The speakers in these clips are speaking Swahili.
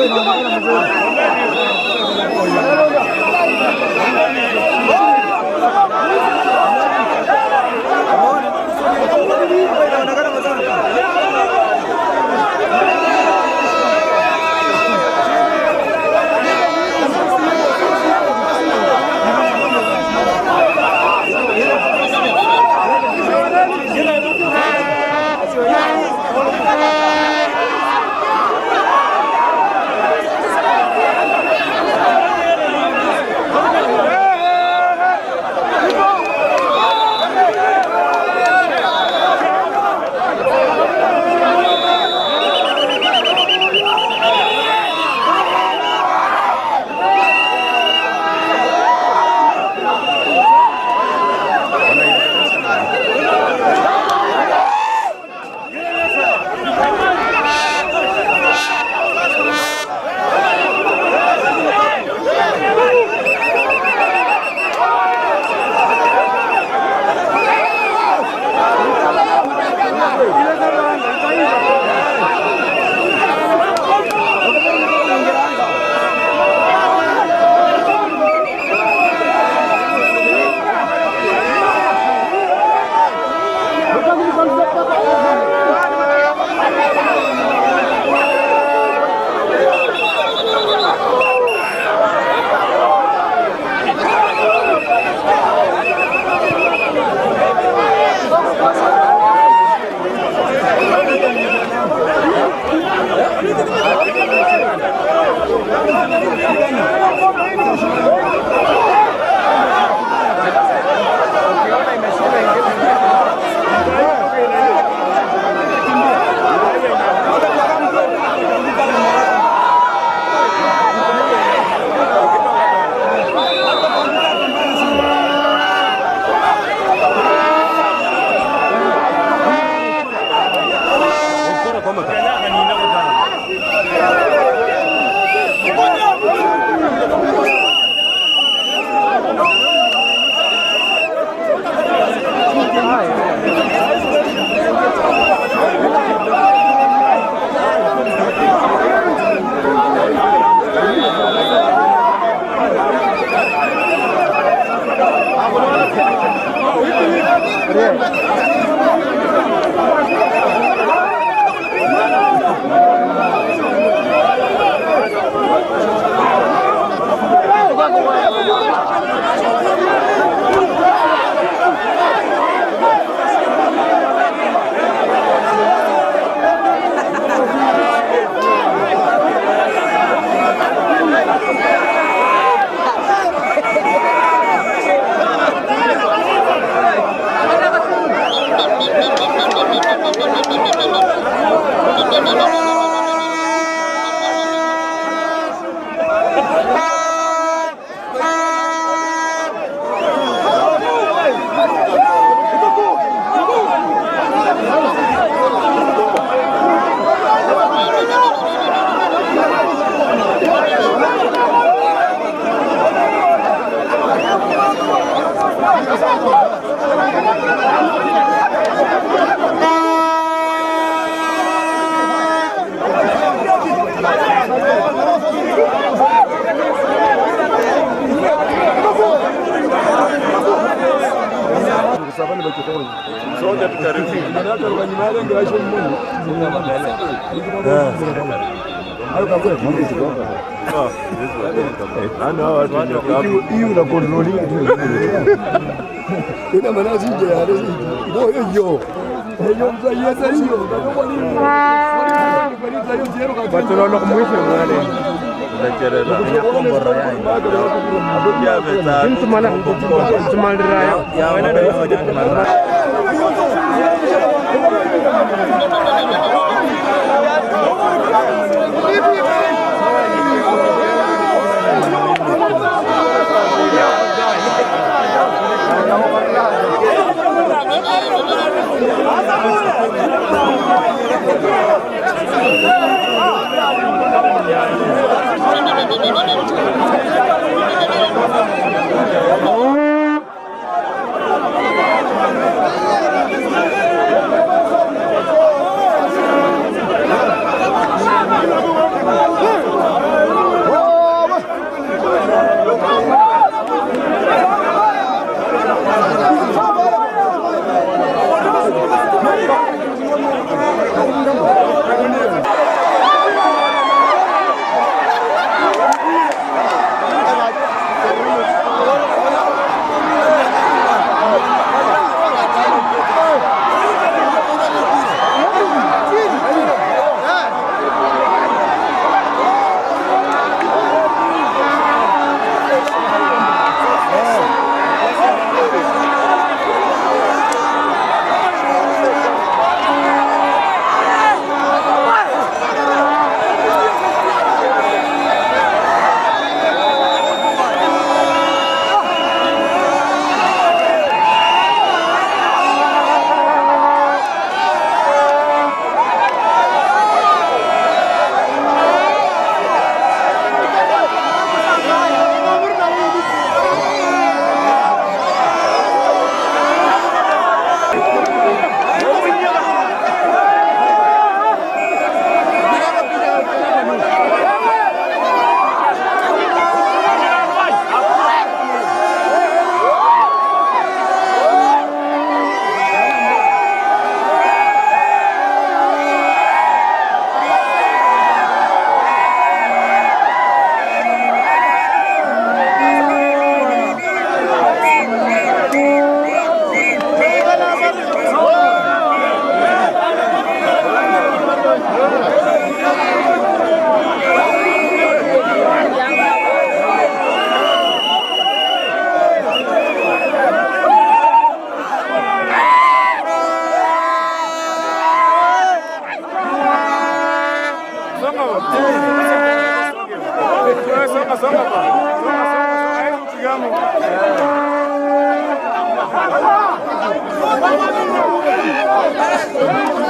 아빠가아니 라, 아, 그래. Ngoja tukaribu. Yaani hawa watu wamekaa hapo. hii una control ina maana sije ya ndio hiyo hiyo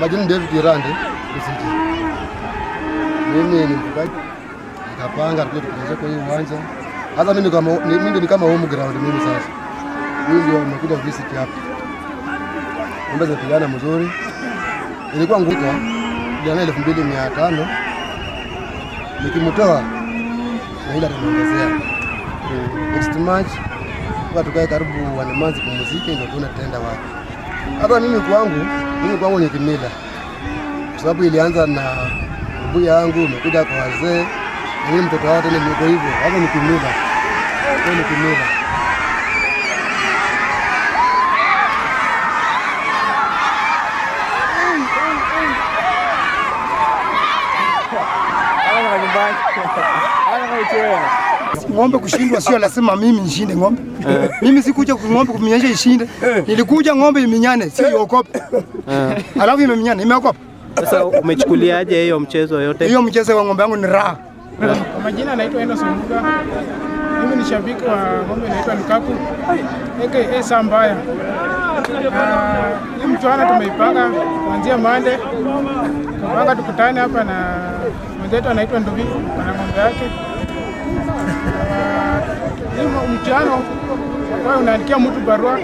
Majina David Irande Kusiti. Mimi ni mfugaji nikapanga tukucheza kwa hii uwanja. Kama mimi ni kama home ground mimi sasa. Mimi wamekuja visit hapa. Ng'ombe zinapigana mzuri. Ilikuwa nguta jana elfu mbili mia tano nikimtoa na ile ataniongezea next match kwa tukae karibu wanamanzi kumuziki ndio tuone tutaenda wapi. Hata mimi kwangu, mimi kwangu ni kimila, kwa sababu ilianza na babu yangu, umekuja kwa wazee, mimi mtoto wao tena niko hivyo. Hapo ni kimila, ni kimila. Ana nyumbani. Ana kwa Ng'ombe kushindwa sio lazima mimi nishinde ng'ombe. Mimi sikuja ku- ng'ombe kuminyesha ishinde. Nilikuja ng'ombe iminyane, sio iokope. Alafu imeminyana, imeokopa. Sasa umechukuliaje hiyo mchezo yote? Hiyo mchezo wa ng'ombe yangu ni raha. Kwa majina anaitwa Endo Sumbuga. Mimi ni shabiki wa ng'ombe inaitwa Lukaku aka Sambaya. Na hii mchuano tumeipanga kuanzia Mande, tumepanga tukutane hapa na mwenzetu anaitwa Ndubi ana ng'ombe yake. Hii mchuano ambayo unaandikia mtu barua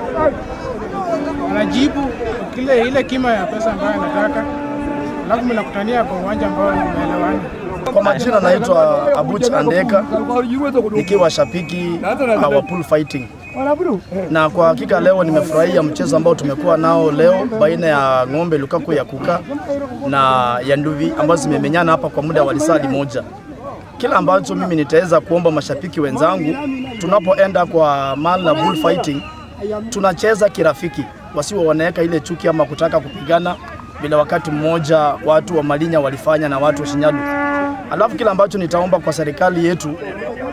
anajibu kile ile kima ya pesa ambayo anataka, alafu mnakutania kwa uwanja ambao umeelewana. Kwa majina naitwa Abuch Andeka nikiwa shabiki uh, wa pool fighting, na kwa hakika leo nimefurahia mchezo ambao tumekuwa nao leo baina ya ng'ombe Lukaku ya kuka na ya Nduvi ambazo zimemenyana hapa kwa muda wa lisali moja. Kila ambacho mimi nitaweza kuomba mashabiki wenzangu, tunapoenda kwa mal na bull fighting, tunacheza kirafiki, wasiwe wanaweka ile chuki ama kutaka kupigana bila wakati mmoja watu wa Malinya walifanya na watu wa Shinyalu. Alafu kila ambacho nitaomba kwa serikali yetu,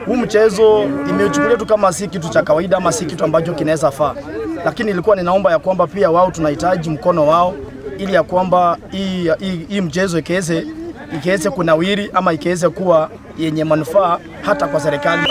huu mchezo imechukulia tu kama si kitu cha kawaida ama si kitu ambacho kinaweza faa, lakini ilikuwa ninaomba ya kwamba pia wao tunahitaji mkono wao ili ya kwamba hii, hii, hii mchezo ikiweze ikiweze kunawiri ama ikiweze kuwa yenye manufaa hata kwa serikali.